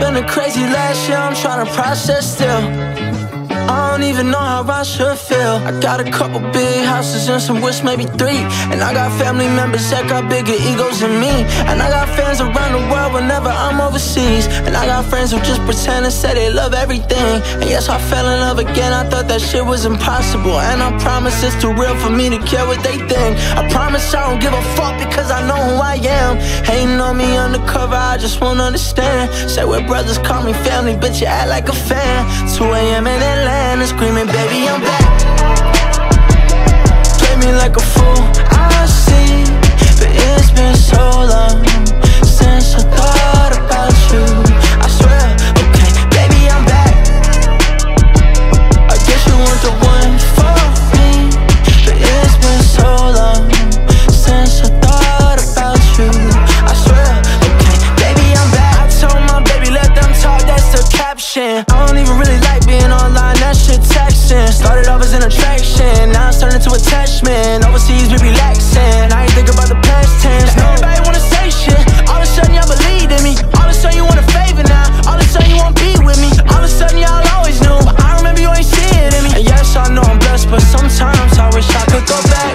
Been a crazy last year, I'm trying to process still. I don't even know how I should feel. I got a couple big houses and some wish maybe three. And I got family members that got bigger egos than me. And I got fans around and I got friends who just pretend and say they love everything. And yes, I fell in love again. I thought that shit was impossible. And I promise it's too real for me to care what they think. I promise I don't give a fuck because I know who I am. Hating on me undercover, I just won't understand. Say we're brothers, call me family, bitch, you act like a fan. 2 a.m. in Atlanta screaming, baby, I'm back caption. I don't even really like being online that shit texting Started off as an attraction, now it's turning to attachment Overseas, we relaxing, I ain't think about the past tense. Now everybody wanna say shit, all of a sudden y'all believe in me. All of a sudden you want a favor now, all of a sudden you want to be with me. All of a sudden y'all always knew, but I remember you ain't see it in me. And yes, I know I'm blessed, but sometimes I wish I could go back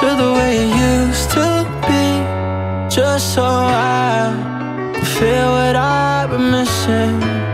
To the way it used to be Just so I feel what I've been missing